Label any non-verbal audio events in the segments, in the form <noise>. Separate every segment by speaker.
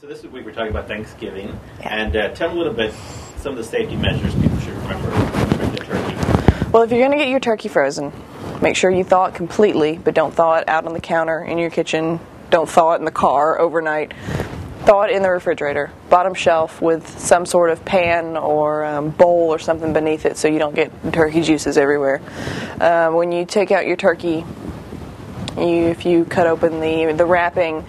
Speaker 1: So this week we're talking about Thanksgiving,
Speaker 2: Yeah.
Speaker 1: and uh, tell a little bit some of the safety measures people should remember when the turkey.
Speaker 2: Well, if you're going to get your turkey frozen, make sure you thaw it completely, but don't thaw it out on the counter in your kitchen. Don't thaw it in the car overnight. Thaw it in the refrigerator, bottom shelf, with some sort of pan or um, bowl or something beneath it, so you don't get turkey juices everywhere. Uh, when you take out your turkey, you, if you cut open the the wrapping,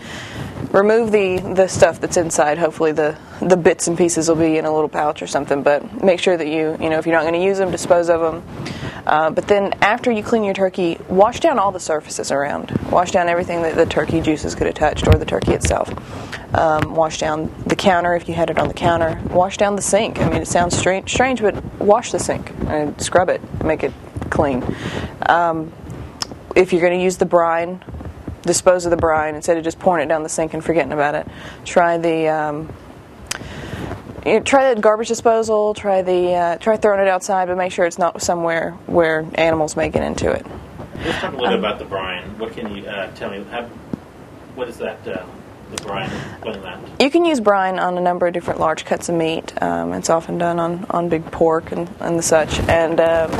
Speaker 2: remove the the stuff that's inside. Hopefully the the bits and pieces will be in a little pouch or something. But make sure that you you know if you're not going to use them, dispose of them. Uh, but then after you clean your turkey, wash down all the surfaces around. Wash down everything that the turkey juices could have touched or the turkey itself. Um, wash down the counter if you had it on the counter. Wash down the sink. I mean, it sounds strange, strange but wash the sink and scrub it, make it clean. Um, if you're going to use the brine, dispose of the brine instead of just pouring it down the sink and forgetting about it. Try the um, you know, try the garbage disposal. Try the uh, try throwing it outside, but make sure it's not somewhere where animals may get into it.
Speaker 1: Let's talk a little bit about the brine. What can you uh, tell me? How, what is that? Uh, the brine. That.
Speaker 2: You can use brine on a number of different large cuts of meat. Um, it's often done on, on big pork and, and the such. And um,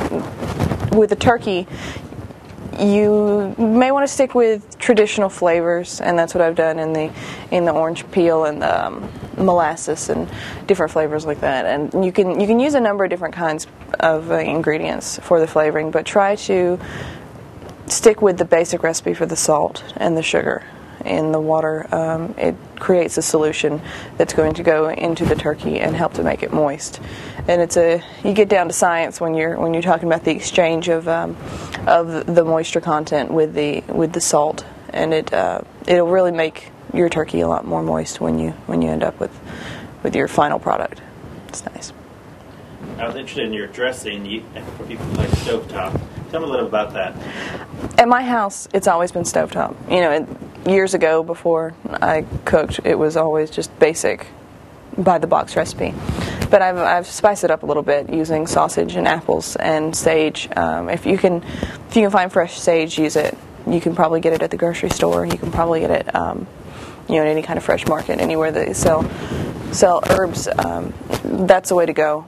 Speaker 2: with the turkey, you may want to stick with traditional flavors, and that's what I've done in the in the orange peel and the um, molasses and different flavors like that. And you can you can use a number of different kinds of uh, ingredients for the flavoring, but try to stick with the basic recipe for the salt and the sugar in the water. Um, it creates a solution that's going to go into the turkey and help to make it moist. And it's a you get down to science when you're when you're talking about the exchange of um, of the moisture content with the with the salt, and it uh, it'll really make your turkey a lot more moist when you when you end up with with your final product. It's nice.
Speaker 1: I was interested in your dressing you, for people like stovetop. Tell me a little about that.
Speaker 2: At my house, it's always been stovetop. You know, years ago before I cooked, it was always just basic by the box recipe. But I've, I've spiced it up a little bit using sausage and apples and sage. Um, if you can, if you can find fresh sage, use it. You can probably get it at the grocery store. You can probably get it, um, you know, in any kind of fresh market, anywhere that they sell sell herbs. Um, that's the way to go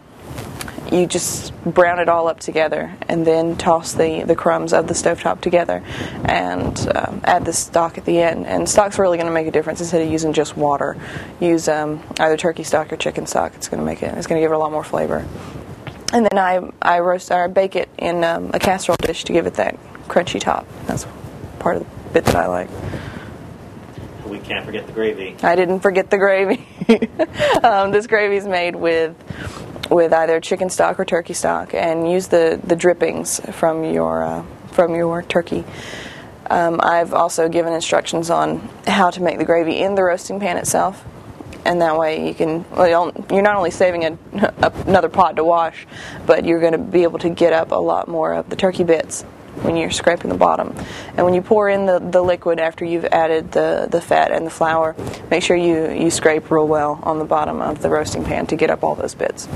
Speaker 2: you just brown it all up together and then toss the, the crumbs of the stovetop together and um, add the stock at the end. And stock's really going to make a difference instead of using just water. Use um, either turkey stock or chicken stock. It's going to make it. It's going to give it a lot more flavor. And then I I roast or I bake it in um, a casserole dish to give it that crunchy top. That's part of the bit that I like.
Speaker 1: We can't forget the gravy.
Speaker 2: I didn't forget the gravy. <laughs> um, this gravy is made with with either chicken stock or turkey stock, and use the, the drippings from your uh, from your turkey. Um, I've also given instructions on how to make the gravy in the roasting pan itself, and that way you can. Well, you're not only saving a, <laughs> a, another pot to wash, but you're going to be able to get up a lot more of the turkey bits when you're scraping the bottom. And when you pour in the, the liquid after you've added the, the fat and the flour, make sure you, you scrape real well on the bottom of the roasting pan to get up all those bits.